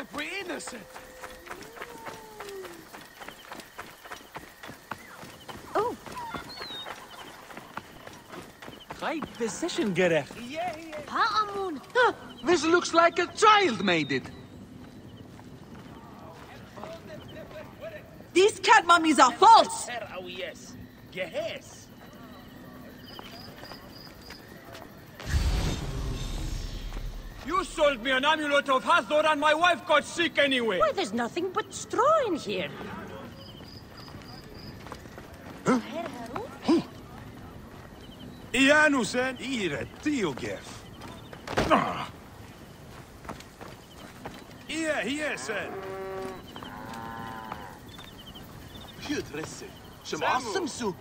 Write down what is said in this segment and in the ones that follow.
Geff, we're innocent. Oh, Right decision, Geff. Pa'amun. This looks like a child made it. These cat mummies are false! Oh, yes. Yes. You sold me an amulet of Hathor and my wife got sick anyway. Why, there's nothing but straw in here. Ianusen ire tiugef. Ie, ah. hiesen. Hydrasse. Som awesome su.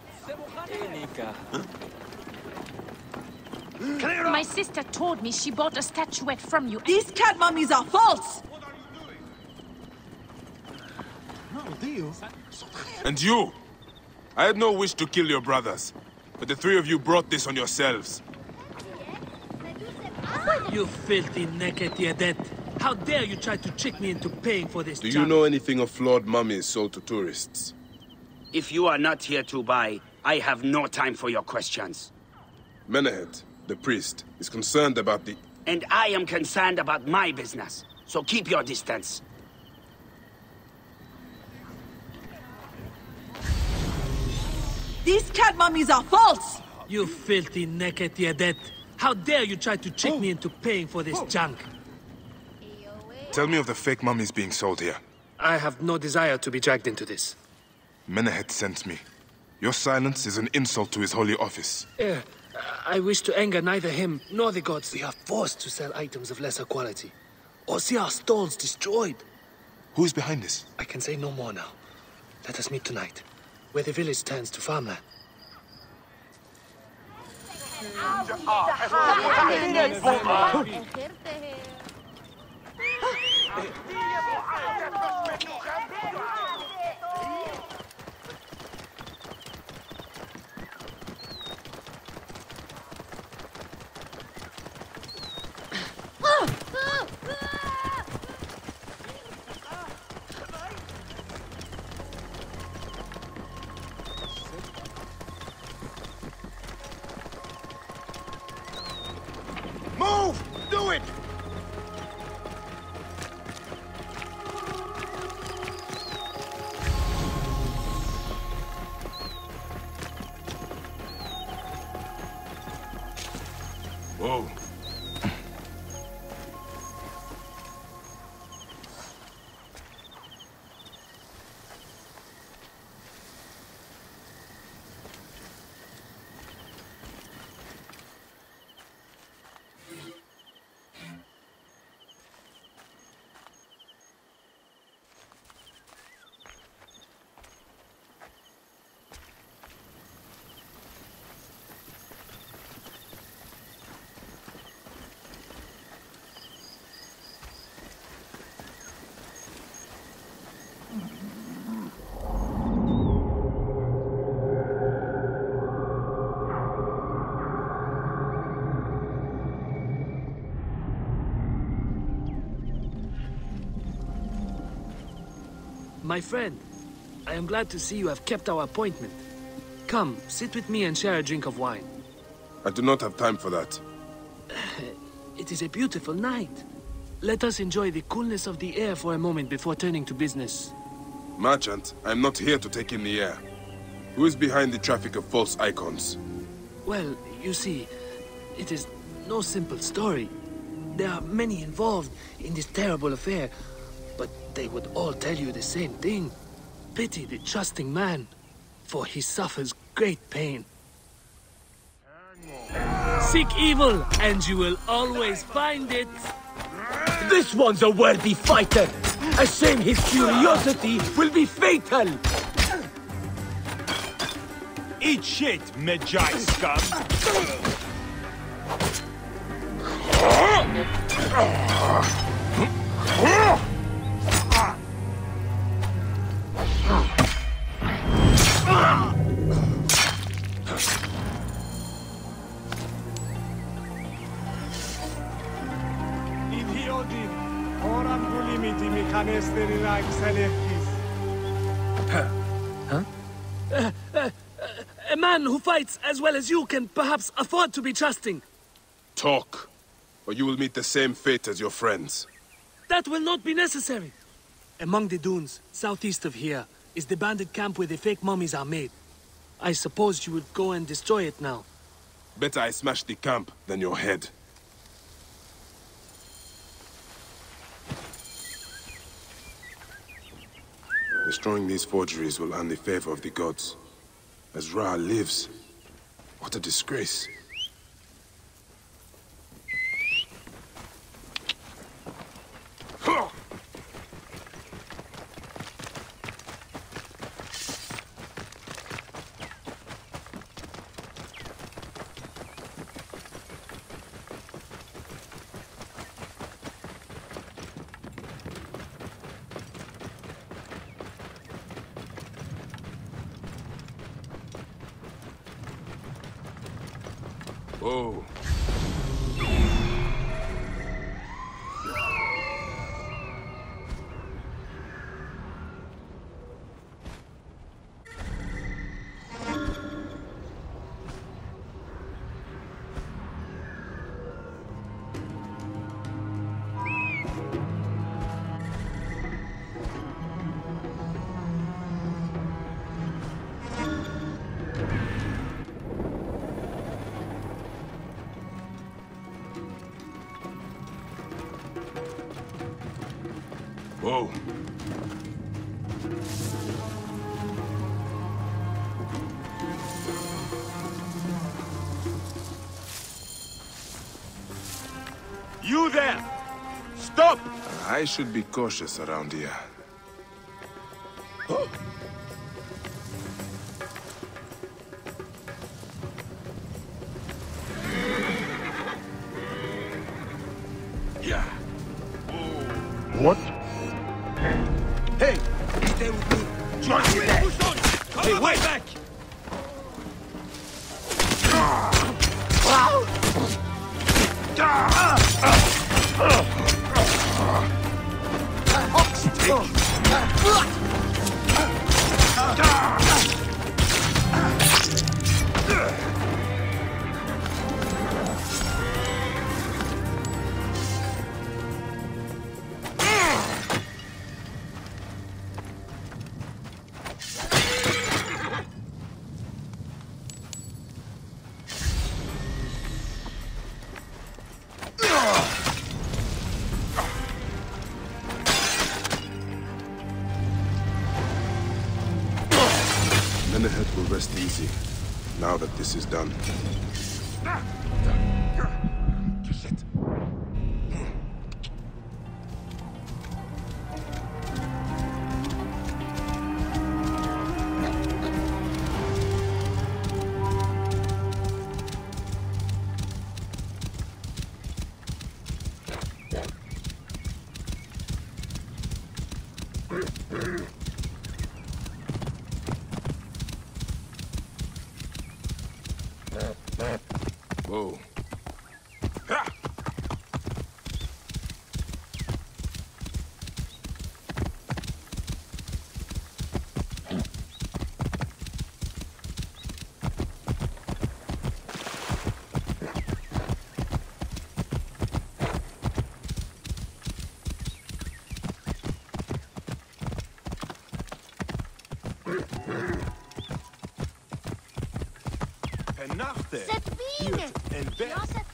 Enika. My sister told me she bought a statuette from you. These cat mummies are false! What are you doing? No deal. And you? I had no wish to kill your brothers, but the three of you brought this on yourselves. You filthy naked Yadet. How dare you try to trick me into paying for this Do you know anything of flawed mummies sold to tourists? If you are not here to buy, I have no time for your questions. Menehet, the priest, is concerned about the... And I am concerned about my business. So keep your distance. These cat mummies are false! You filthy naked Yadet. How dare you try to trick me into paying for this junk? Tell me of the fake mummies being sold here. I have no desire to be dragged into this. Menehet sent me. Your silence is an insult to his holy office. Eh, I wish to anger neither him nor the gods. We are forced to sell items of lesser quality, or see our stalls destroyed. Who is behind this? I can say no more now. Let us meet tonight, where the village turns to farmland. Whoa. My friend, I am glad to see you have kept our appointment. Come, sit with me and share a drink of wine. I do not have time for that. It is a beautiful night. Let us enjoy the coolness of the air for a moment before turning to business. Merchant, I am not here to take in the air. Who is behind the traffic of false icons? Well, you see, it is no simple story. There are many involved in this terrible affair, they would all tell you the same thing. Pity the trusting man, for he suffers great pain. Seek evil, and you will always find it. This one's a worthy fighter. A shame his curiosity will be fatal. Eat shit, Medjay scum! A man who fights as well as you can perhaps afford to be trusting. Talk, or you will meet the same fate as your friends. That will not be necessary. Among the dunes, southeast of here, is the bandit camp where the fake mummies are made. I suppose you would go and destroy it now. Better I smash the camp than your head. Destroying these forgeries will earn the favor of the gods. As Ra lives, what a disgrace. Whoa. Whoa. You there! Stop! I should be cautious around here. Yeah. What? Hey! Stay with me! Join me there! Hey, wait back! Ah! Ah! Menehet will rest easy, now that this is done. Enough there! Zet bine! And Ja, zet...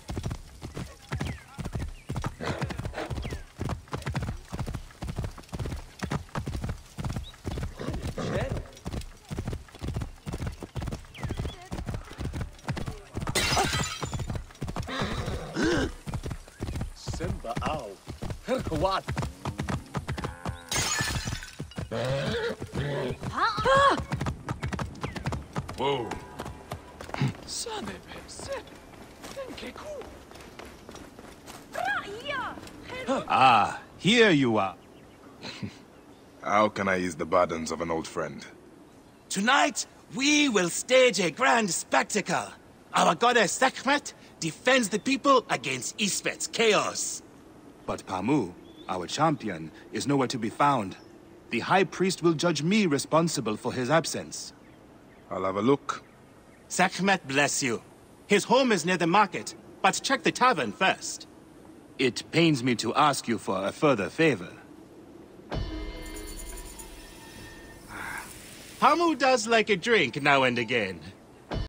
Simba, ow. What? Whoa. Ah, here you are. How can I ease the burdens of an old friend? Tonight, we will stage a grand spectacle. Our goddess Sekhmet defends the people against Isfet's chaos. But Pamu, Our champion is nowhere to be found. The High Priest will judge me responsible for his absence. I'll have a look. Sekhmet bless you. His home is near the market, but check the tavern first. It pains me to ask you for a further favor. Hamu does like a drink now and again.